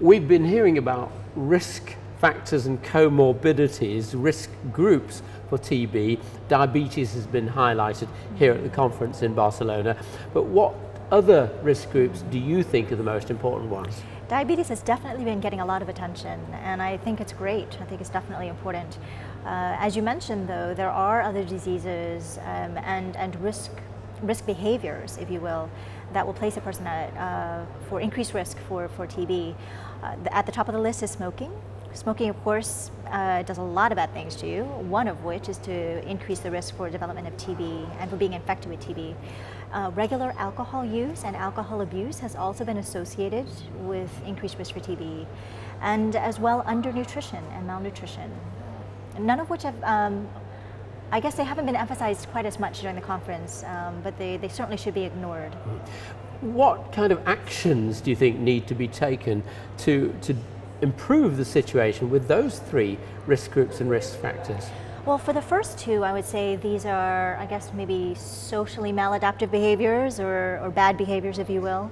we've been hearing about risk factors and comorbidities, risk groups for TB. Diabetes has been highlighted here at the conference in Barcelona. But what other risk groups do you think are the most important ones? Diabetes has definitely been getting a lot of attention, and I think it's great. I think it's definitely important. Uh, as you mentioned, though, there are other diseases um, and, and risk, risk behaviors, if you will, that will place a person at, uh, for increased risk for, for TB. Uh, at the top of the list is smoking. Smoking, of course, uh, does a lot of bad things to you, one of which is to increase the risk for development of TB and for being infected with TB. Uh, regular alcohol use and alcohol abuse has also been associated with increased risk for TB, and as well undernutrition and malnutrition. None of which have, um, I guess they haven't been emphasized quite as much during the conference, um, but they, they certainly should be ignored. What kind of actions do you think need to be taken to, to improve the situation with those three risk groups and risk factors? Well, for the first two, I would say these are, I guess, maybe socially maladaptive behaviors or, or bad behaviors, if you will.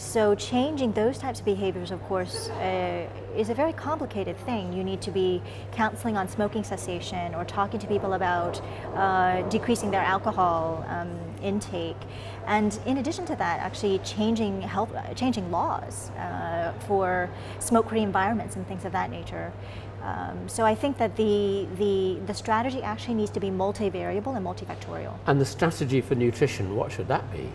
So changing those types of behaviors, of course, uh, is a very complicated thing. You need to be counseling on smoking cessation or talking to people about uh, decreasing their alcohol um, intake. And in addition to that, actually changing health, changing laws uh, for smoke-free environments and things of that nature. Um, so I think that the, the, the strategy actually needs to be multivariable and multifactorial. And the strategy for nutrition, what should that be?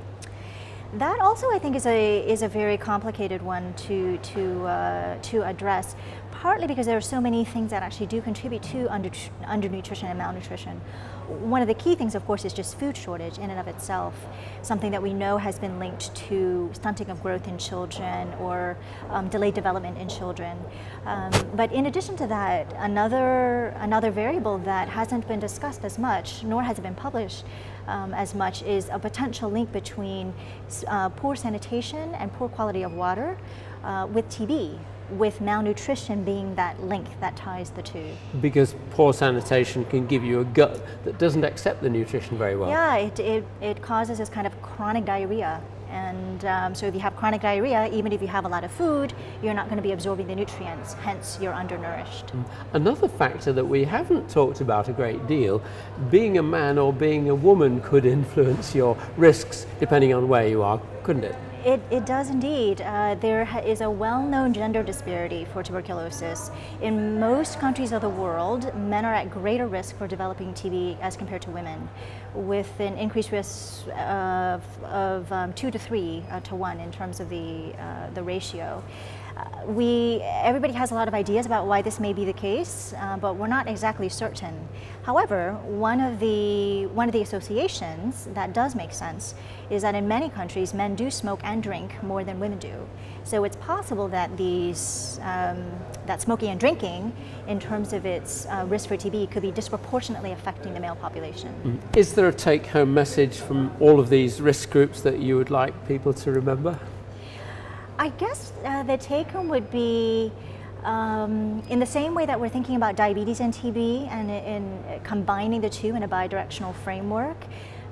That also, I think, is a is a very complicated one to to uh, to address. Partly because there are so many things that actually do contribute to under undernutrition and malnutrition. One of the key things, of course, is just food shortage in and of itself. Something that we know has been linked to stunting of growth in children or um, delayed development in children. Um, but in addition to that, another another variable that hasn't been discussed as much, nor has it been published, um, as much is a potential link between uh, poor sanitation and poor quality of water uh, with TB with malnutrition being that link that ties the two. Because poor sanitation can give you a gut that doesn't accept the nutrition very well. Yeah, it, it, it causes this kind of chronic diarrhea and um, so if you have chronic diarrhea, even if you have a lot of food, you're not going to be absorbing the nutrients, hence you're undernourished. Mm. Another factor that we haven't talked about a great deal, being a man or being a woman could influence your risks depending on where you are, couldn't it? It, it does indeed. Uh, there is a well-known gender disparity for tuberculosis. In most countries of the world, men are at greater risk for developing TB as compared to women, with an increased risk of, of um, two to three uh, to one in terms of the, uh, the ratio we, everybody has a lot of ideas about why this may be the case, uh, but we're not exactly certain. However, one of, the, one of the associations that does make sense is that in many countries, men do smoke and drink more than women do. So it's possible that these, um, that smoking and drinking, in terms of its uh, risk for TB, could be disproportionately affecting the male population. Mm. Is there a take-home message from all of these risk groups that you would like people to remember? I guess uh, the take home would be um, in the same way that we're thinking about diabetes and TB and in combining the two in a bidirectional framework,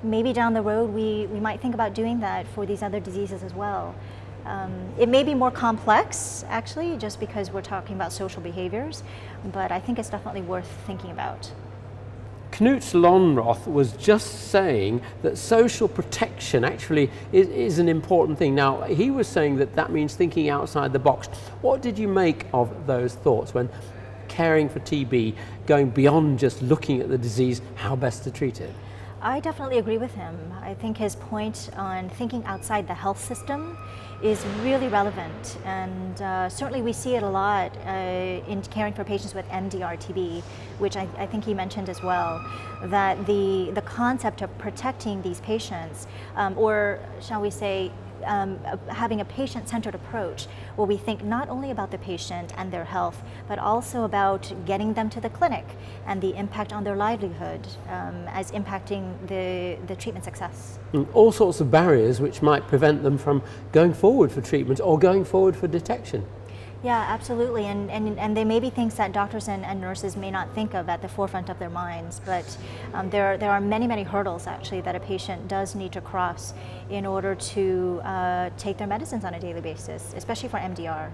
maybe down the road we, we might think about doing that for these other diseases as well. Um, it may be more complex, actually, just because we're talking about social behaviors, but I think it's definitely worth thinking about. Knut Lonnroth was just saying that social protection actually is, is, an important thing. Now, he was saying that that means thinking outside the box. What did you make of those thoughts when caring for TB, going beyond just looking at the disease, how best to treat it? I definitely agree with him. I think his point on thinking outside the health system is really relevant and uh, certainly we see it a lot uh, in caring for patients with MDR-TB, which I, I, think he mentioned as well, that the, the concept of protecting these patients um, or shall we say um, having a patient-centered approach where we think not only about the patient and their health, but also about getting them to the clinic and the impact on their livelihood um, as impacting the, the treatment success. Mm, all sorts of barriers which might prevent them from going forward for treatment or going forward for detection. Yeah, absolutely. And, and, and there may be things that doctors and, and nurses may not think of at the forefront of their minds, but um, there, there are many, many hurdles actually that a patient does need to cross in order to uh, take their medicines on a daily basis, especially for MDR.